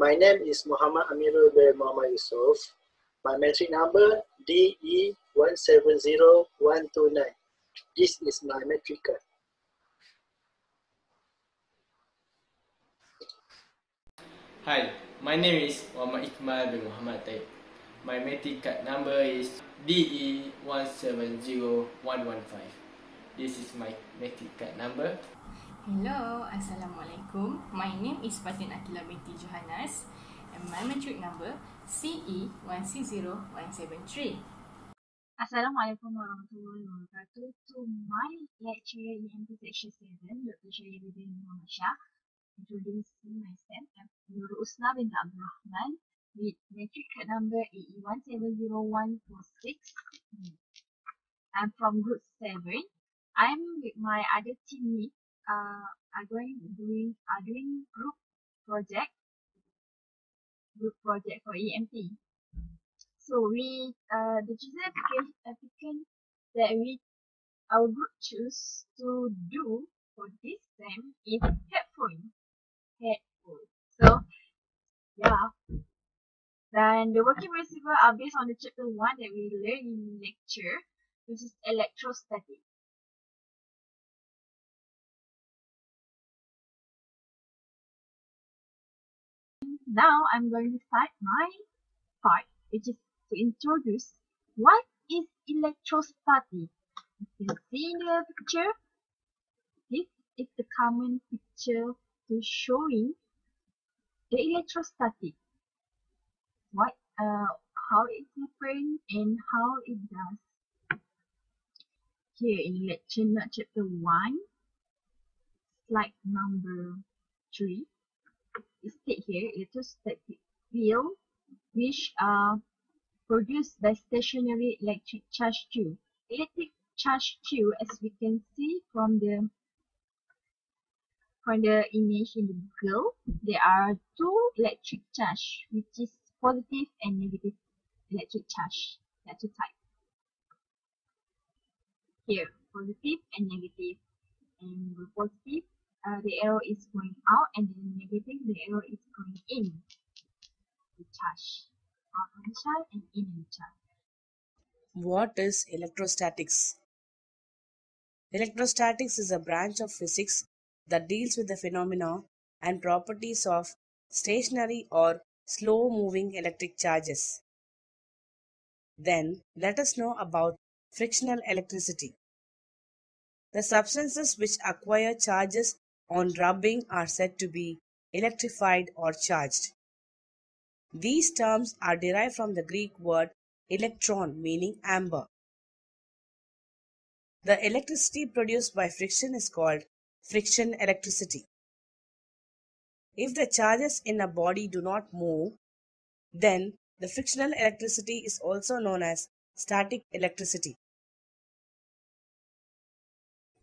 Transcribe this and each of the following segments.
My name is Muhammad Amirul bin Muhammad Yusof. My metric number DE170129. This is my metric card. Hi, my name is Muhammad Ikmal bin Muhammad Taib. My metric card number is DE170115. This is my metric card number. Hello, Assalamualaikum. My name is Fatin Akila binti Johannes and my metric number CE160173. Assalamualaikum warahmatullahi wabarakatuh. To my lecturer in MT Section 7, Dr. Syarifudin Muhammad Shah, introducing myself, I'm Nur Usna bin Abdul Rahman with metric card number AE170146. I'm from group 7. I'm with my other teammate uh, are going doing are doing group project group project for EMT. So we uh, the chosen applicant that we our group choose to do for this time is headphone. Headphone. So yeah. Then the working principle are based on the chapter one that we learned in lecture, which is electrostatic. Now I'm going to start my part, which is to introduce what is electrostatic. You can see in the picture, this is the common picture to showing the electrostatic. What, uh, how it's different and how it does. Here in lecture chapter 1, slide number 3 state here electrostatic field which are produced by stationary electric charge tube. Electric charge tube as we can see from the from the image in the Google, there are two electric charge which is positive and negative electric charge. That's a type. Here, positive and. And positive uh, the arrow is going out and then negative the arrow is going in. The charge out of the charge and in the charge. What is electrostatics? Electrostatics is a branch of physics that deals with the phenomena and properties of stationary or slow moving electric charges. Then let us know about frictional electricity. The substances which acquire charges on rubbing are said to be electrified or charged. These terms are derived from the Greek word electron meaning amber. The electricity produced by friction is called friction electricity. If the charges in a body do not move, then the frictional electricity is also known as static electricity.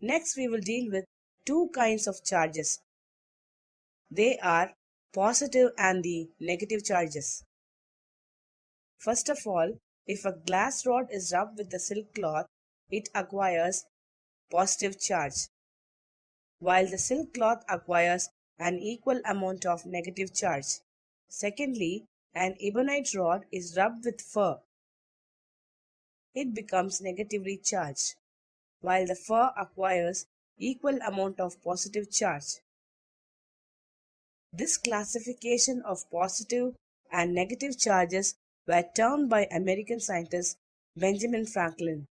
Next, we will deal with two kinds of charges. They are positive and the negative charges. First of all, if a glass rod is rubbed with the silk cloth, it acquires positive charge, while the silk cloth acquires an equal amount of negative charge. Secondly, an ebonite rod is rubbed with fur. It becomes negatively charged, while the fur acquires equal amount of positive charge. This classification of positive and negative charges were termed by American scientist Benjamin Franklin.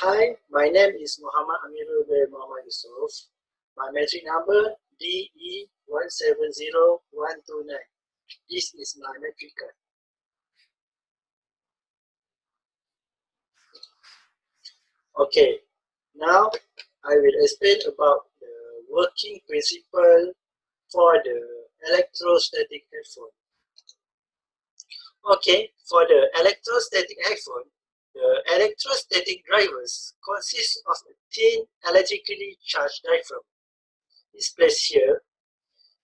Hi, my name is Muhammad Amirul bin Muhammad Yusof. My matric number DE170129. This is my matric card. Okay, now I will explain about the working principle for the electrostatic headphone. Okay, for the electrostatic headphone, the electrostatic drivers consist of a thin electrically charged diaphragm placed here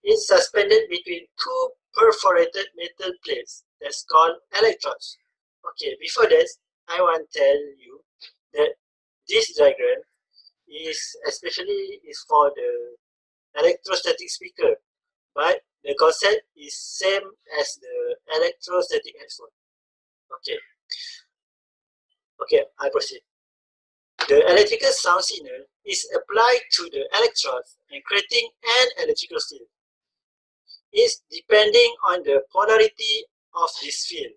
is suspended between two perforated metal plates that's called electrodes. Okay, before that, I want to tell you that this diagram is especially is for the electrostatic speaker, but the concept is same as the electrostatic headphone. Okay. Okay, I proceed. The electrical sound signal is applied to the electrodes and creating an electrical field. It's depending on the polarity of this field.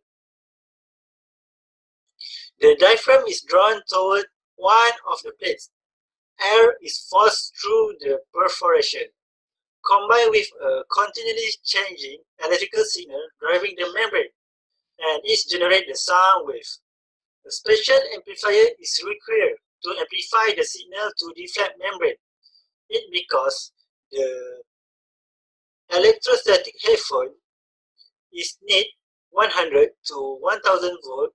The diaphragm is drawn toward one of the plates. Air is forced through the perforation, combined with a continually changing electrical signal driving the membrane, and it generates the sound wave. A special amplifier is required to amplify the signal to the flat membrane. It because the electrostatic headphone is need 100 to 1000 volt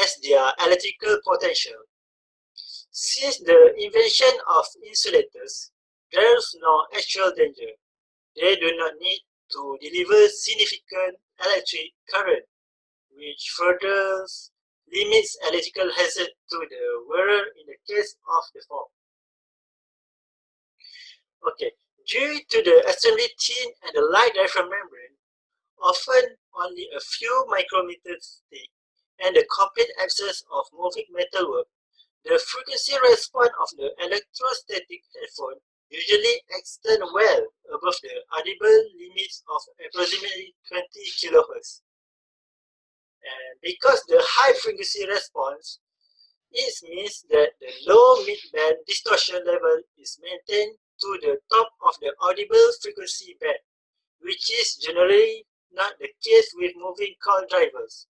as their electrical potential. Since the invention of insulators, there is no actual danger. They do not need to deliver significant electric current, which further limits electrical hazard to the wearer in the case of the fall. Okay, due to the extremely thin and the light diaphragm membrane, often only a few micrometers thick, and the complete absence of moving metalwork, the frequency response of the electrostatic headphone usually extend well above the audible limits of approximately 20 kHz. And because the high frequency response, it means that the low mid-band distortion level is maintained to the top of the audible frequency band, which is generally not the case with moving coil drivers.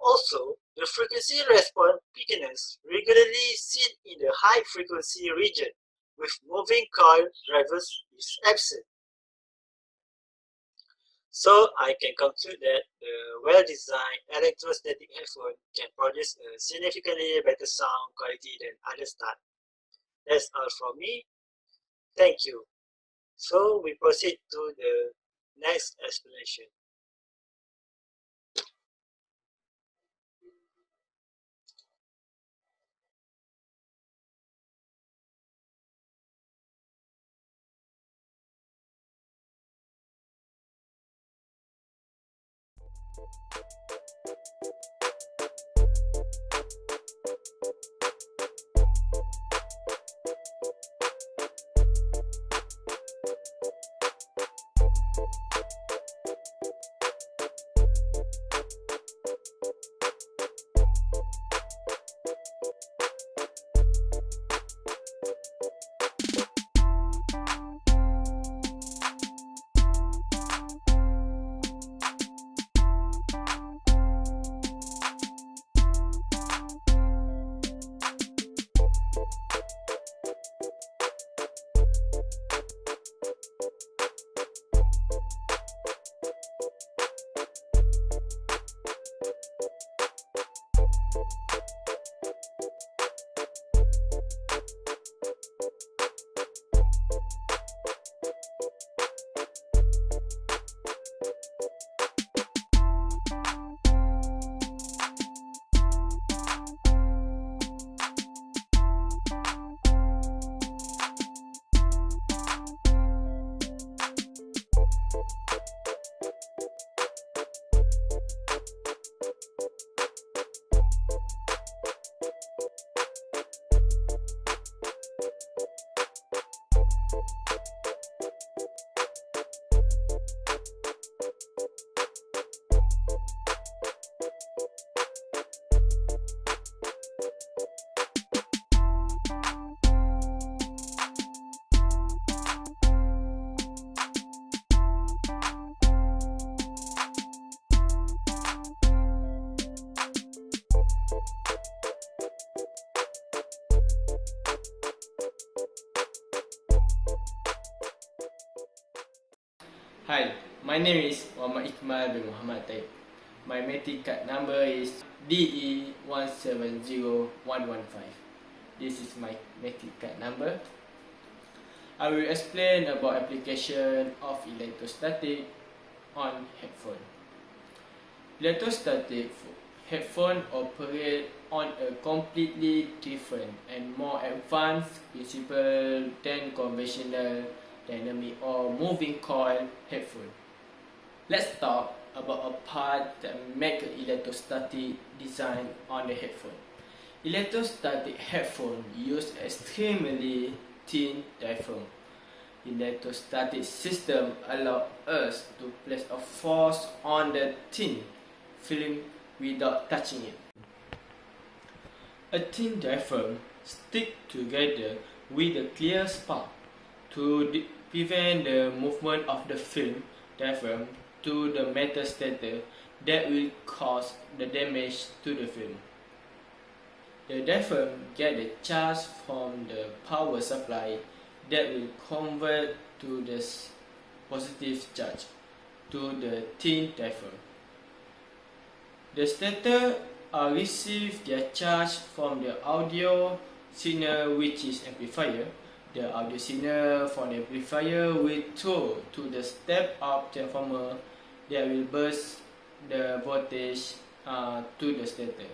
Also, the frequency response peakiness regularly seen in the high frequency region with moving coil drivers is absent. So I can conclude that the well-designed electrostatic headphone can produce a significantly better sound quality than other stuff. That's all from me. Thank you. So we proceed to the next explanation. Hi, my name is Muhammad Iqmal bin Muhammad Taib. My metric card number is DE170115. This is my metric card number. I will explain about application of electrostatic on headphone. Electrostatic headphones operate on a completely different and more advanced principle than conventional dynamic or moving coil headphone. Let's talk about a part that make an electrostatic design on the headphone. Electrostatic headphone use extremely thin diaphragm. Electrostatic system allow us to place a force on the thin film without touching it. A thin diaphragm stick together with a clear spark to prevent the movement of the film diaphragm to the metal stator that will cause the damage to the film. The diaphragm gets the charge from the power supply that will convert to the positive charge to the thin diaphragm. The stator uh, receive their charge from the audio signal which is amplifier. The audio signal from the amplifier will throw to the step up transformer that will burst the voltage uh, to the stator.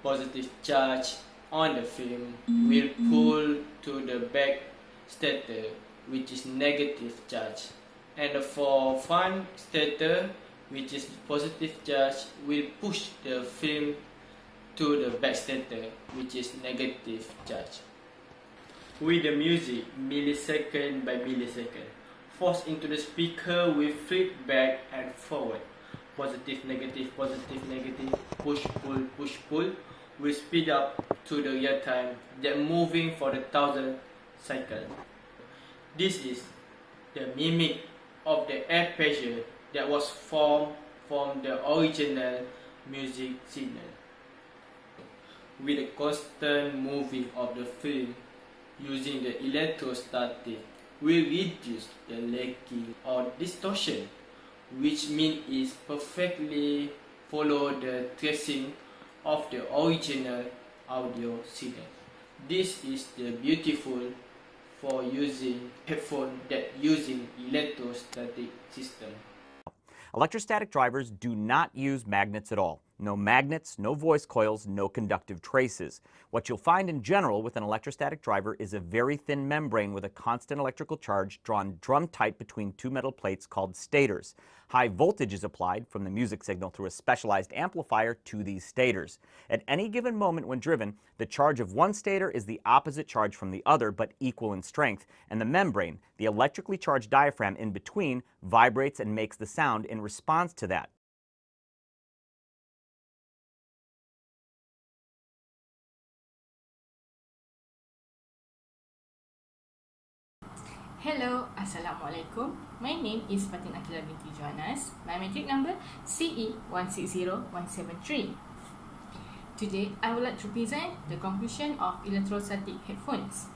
Positive charge on the film will pull to the back stator which is negative charge and for front stator which is positive charge will push the film to the back stator which is negative charge. With the music millisecond by millisecond forced into the speaker will flip back and forward. Positive, negative, positive, negative, push, pull, push, pull will speed up to the real time that moving for the thousand cycle. This is the mimic of the air pressure that was formed from the original music signal. With the constant moving of the film using the electrostatic will reduce the lagging or distortion, which means it perfectly follow the tracing of the original audio signal. This is the beautiful for using headphone that using electrostatic system. Electrostatic drivers do not use magnets at all. No magnets, no voice coils, no conductive traces. What you'll find in general with an electrostatic driver is a very thin membrane with a constant electrical charge drawn drum tight between two metal plates called stators. High voltage is applied from the music signal through a specialized amplifier to these stators. At any given moment when driven, the charge of one stator is the opposite charge from the other but equal in strength, and the membrane, the electrically charged diaphragm in between, vibrates and makes the sound in response to that. Hello, Assalamualaikum. My name is Fatin Akila binti Johannes. My matric number CE160173. Today, I would like to present the conclusion of electrostatic headphones.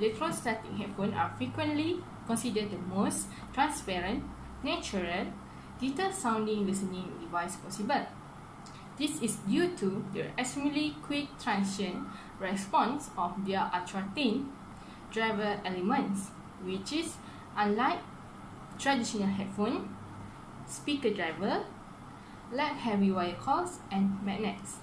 Electrostatic headphones are frequently considered the most transparent, natural, detailed-sounding listening device possible. This is due to the extremely quick transient response of their ultra-thin driver elements which is unlike traditional headphone, speaker driver, lack heavy wire coils and magnets.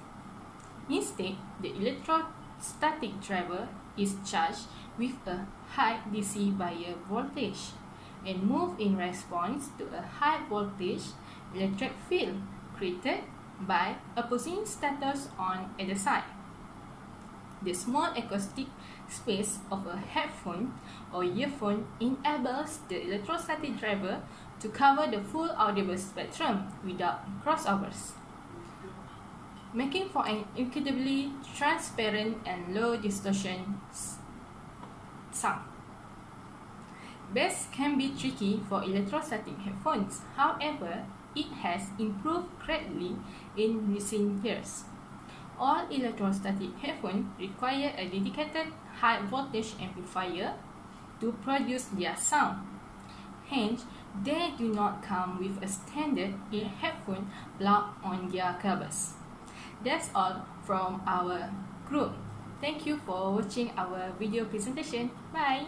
Instead, the electrostatic driver is charged with a high DC bias voltage and move in response to a high voltage electric field created by opposing stators on either side. The small acoustic space of a headphone or earphone enables the electrostatic driver to cover the full audible spectrum without crossovers, making for an incredibly transparent and low distortion sound. Bass can be tricky for electrostatic headphones, however, it has improved greatly in recent years. All electrostatic headphones require a dedicated high voltage amplifier to produce their sound. Hence, they do not come with a standard headphone plug on their covers. That's all from our group. Thank you for watching our video presentation. Bye!